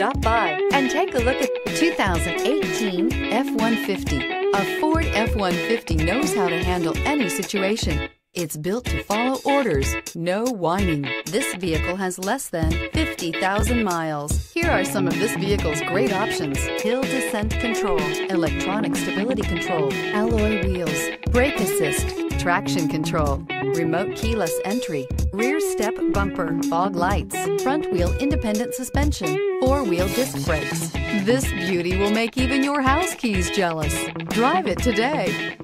Stop by and take a look at the 2018 F-150. A Ford F-150 knows how to handle any situation. It's built to follow orders, no whining. This vehicle has less than 50,000 miles. Here are some of this vehicle's great options. Hill descent control, electronic stability control, alloy wheels, brake assist, traction control, remote keyless entry, rear step bumper, fog lights, front wheel independent suspension, four wheel disc brakes. This beauty will make even your house keys jealous. Drive it today.